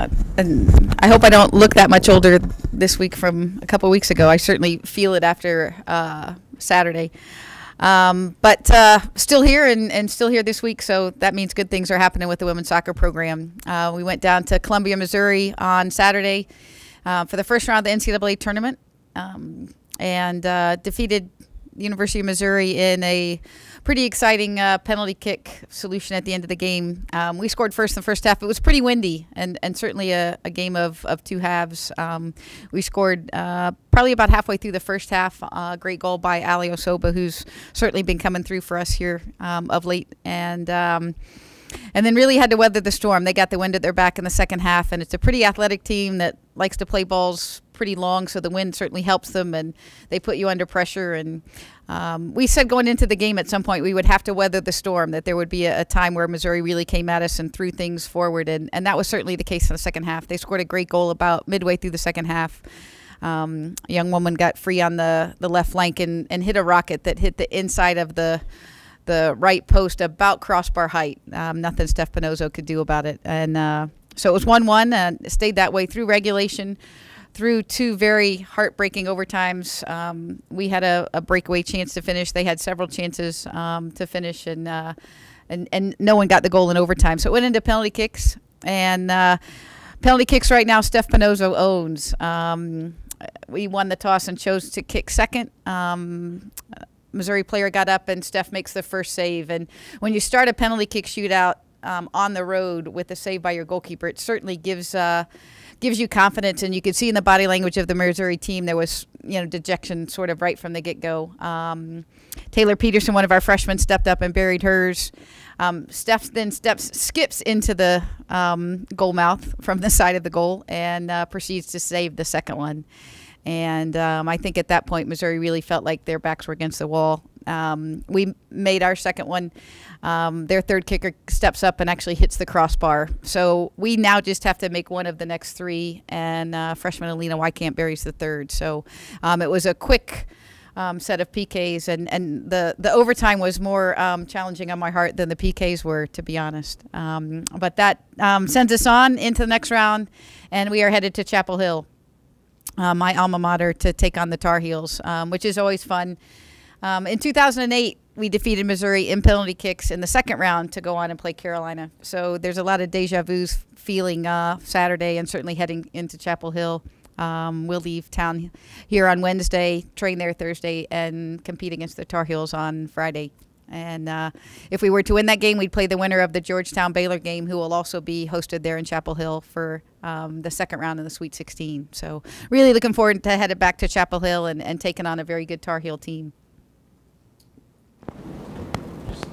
uh, and I hope I don't look that much older this week from a couple weeks ago. I certainly feel it after uh, Saturday. Um, but uh, still here and, and still here this week, so that means good things are happening with the women's soccer program. Uh, we went down to Columbia, Missouri on Saturday uh, for the first round of the NCAA tournament um, and defeated University of Missouri in a pretty exciting uh, penalty kick solution at the end of the game. Um, we scored first in the first half. It was pretty windy and, and certainly a, a game of, of two halves. Um, we scored uh, probably about halfway through the first half. Uh, great goal by Ali Osoba, who's certainly been coming through for us here um, of late. And um, and then really had to weather the storm. They got the wind at their back in the second half, and it's a pretty athletic team that likes to play balls pretty long, so the wind certainly helps them, and they put you under pressure. And um, we said going into the game at some point we would have to weather the storm, that there would be a, a, time where Missouri really came at us and threw things forward, and, and that was certainly the case in the second half. They scored a great goal about midway through the second half. Um, a young woman got free on the, the left flank and, and hit a rocket that hit the inside of the the right post about crossbar height. Um, nothing Steph Panozzo could do about it. And uh, so it was 1 1 and stayed that way through regulation, through two very heartbreaking overtimes. Um, we had a, a, breakaway chance to finish. They had several chances um, to finish, and, uh, and, and no one got the goal in overtime. So it went into penalty kicks. And uh, penalty kicks right now, Steph Panozzo owns. Um, we won the toss and chose to kick second. Um, Missouri player got up and Steph makes the first save. And when you start a penalty kick shootout um, on the road with a save by your goalkeeper, it certainly gives uh, gives you confidence. And you could see in the body language of the Missouri team there was you know dejection sort of right from the get go. Um, Taylor Peterson, one of our freshmen, stepped up and buried hers. Um, Steph then steps skips into the um, goal mouth from the side of the goal and uh, proceeds to save the second one. And um, I think at that point, Missouri really felt like their backs were against the wall. Um, we made our second one. Um, their third kicker steps up and actually hits the crossbar. So we now just have to make one of the next three, and uh, freshman Alina Wykamp buries the third. So um, it was a quick. Um, set of PKs, and, and the, the overtime was more um, challenging on my heart than the PKs were, to be honest. Um, but that um, sends us on into the next round, and we are headed to Chapel Hill uh, my alma mater, to take on the Tar Heels, um, which is always fun. Um, in 2008, we defeated Missouri in penalty kicks in the second round to go on and play Carolina. So there's a lot of deja vu feeling uh, Saturday and certainly heading into Chapel Hill. Um, we'll leave town here on Wednesday, train there Thursday, and compete against the Tar Heels on Friday. And uh, if we were to win that game, we'd play the winner of the Georgetown Baylor game, who will also be hosted there in Chapel Hill for um, the second round of the Sweet 16. So, really looking forward to headed back to Chapel Hill and, and taking on a very good Tar Heel team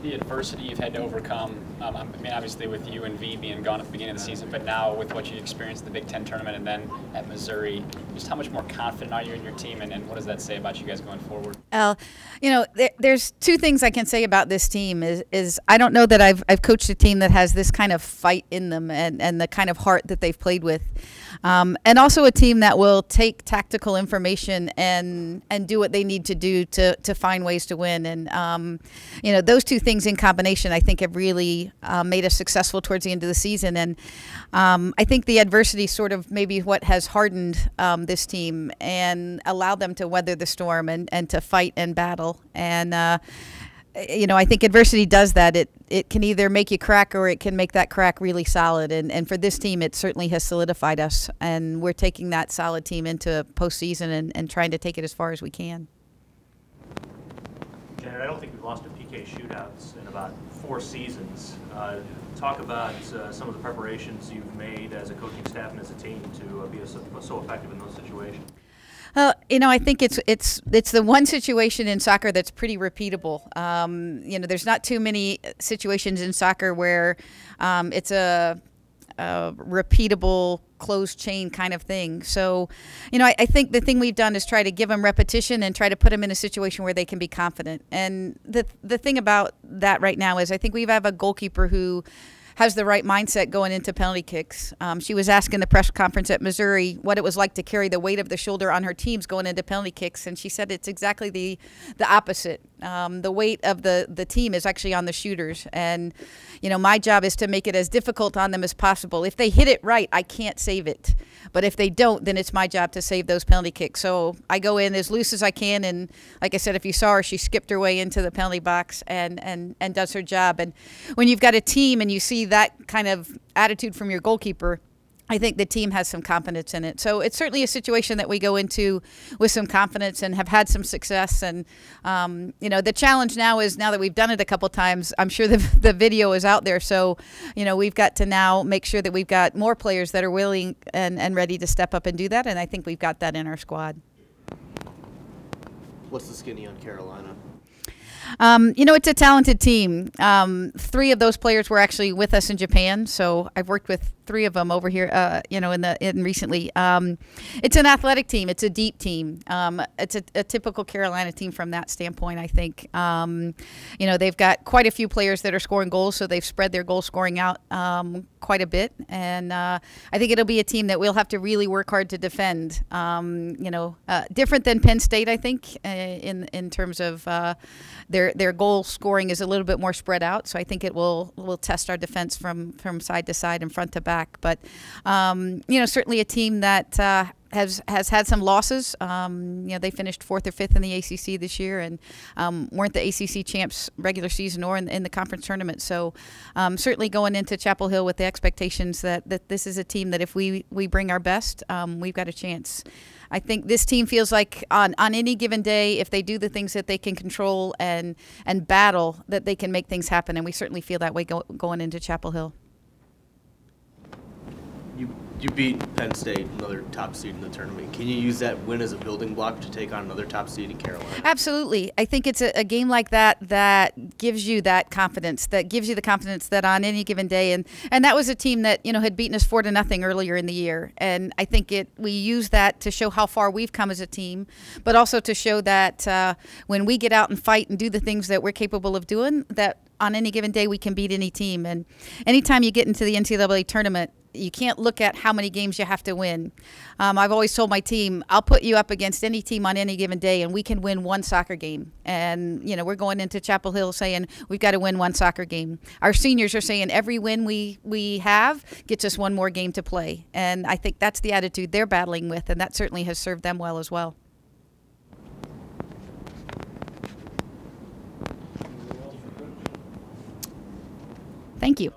the adversity you've had to overcome. Um, I mean, obviously with you and V being gone at the beginning of the season, but now with what you experienced at the Big Ten tournament and then at Missouri, just how much more confident are you in your team, and, and what does that say about you guys going forward? Well, you know, there, there's two things I can say about this team. Is, is I don't know that I've, I've coached a team that has this kind of fight in them and, and the kind of heart that they've played with. Um, and also a team that will take tactical information and and do what they need to do to to find ways to win. And um, you know those two things in combination, I think, have really uh, made us successful towards the end of the season. And um, I think the adversity sort of maybe what has hardened um, this team and allowed them to weather the storm and and to fight and battle. And uh, you know, I think adversity does that. It it can either make you crack or it can make that crack really solid. And and for this team, it certainly has solidified us. And we're taking that solid team into postseason and, and trying to take it as far as we can. I don't think we've lost a PK shootouts in about four seasons. Uh, talk about uh, some of the preparations you've made as a coaching staff and as a team to uh, be so, so effective in those situations. Uh, you know, I think it's it's it's the one situation in soccer that's pretty repeatable. Um, you know, there's not too many situations in soccer where um, it's a, a, repeatable closed chain kind of thing. So, you know, I, I, think the thing we've done is try to give them repetition and try to put them in a situation where they can be confident. And the the thing about that right now is I think we have a goalkeeper who has the right mindset going into penalty kicks. Um, she was asking the press conference at Missouri what it was like to carry the weight of the shoulder on her teams going into penalty kicks, and she said it's exactly the the opposite. Um, the weight of the the team is actually on the shooters, and you know my job is to make it as difficult on them as possible. If they hit it right, I can't save it, but if they don't, then it's my job to save those penalty kicks. So I go in as loose as I can, and like I said, if you saw her, she skipped her way into the penalty box and and and does her job. And when you've got a team and you see that kind of attitude from your goalkeeper. I think the team has some confidence in it. So it's certainly a situation that we go into with some confidence and have had some success. And, um, you know, the challenge now is now that we've done it a couple times, I'm sure the, the video is out there. So, you know, we've got to now make sure that we've got more players that are willing and, and ready to step up and do that. And I think we've got that in our squad. What's the skinny on Carolina? Um, you know, it's a talented team. Um, three of those players were actually with us in Japan, so I've worked with three of them over here. Uh, you know, in the in recently. Um, it's an athletic team. It's a deep team. Um, it's a, a, typical Carolina team from that standpoint. I think. Um, you know, they've got quite a few players that are scoring goals, so they've spread their goal scoring out um, quite a bit, and uh, I think it'll be a team that we'll have to really work hard to defend. you know, uh, different than Penn State, I think, uh, in in terms of uh, their their goal scoring is a little bit more spread out. So I think it will will test our defense from from side to side and front to back. But um, you know, certainly a team that. Uh, has has had some losses. Um, you know, they finished fourth or fifth in the ACC this year, and um, weren't the ACC champs regular season or in, in the conference tournament. So, um, certainly going into Chapel Hill with the expectations that, that this is a team that if we we bring our best, um, we've got a chance. I think this team feels like on, on any given day, if they do the things that they can control and and battle, that they can make things happen. And we certainly feel that way go, going into Chapel Hill. You beat Penn State, another top seed in the tournament. Can you use that win as a building block to take on another top seed in Carolina? Absolutely. I think it's a, a, game like that that gives you that confidence, that gives you the confidence that on any given day, and and that was a team that you know had beaten us four to nothing earlier in the year, and I think it we use that to show how far we've come as a team, but also to show that uh, when we get out and fight and do the things that we're capable of doing, that on any given day we can beat any team. And anytime you get into the NCAA tournament, you can't look at how many games you have to win. Um, I've always told my team, I'll put you up against any team on any given day, and we can win one soccer game. And you know, we're going into Chapel Hill saying we've got to win one soccer game. Our seniors are saying every win we we have gets us one more game to play, and I think that's the attitude they're battling with, and that certainly has served them well as well. Thank you.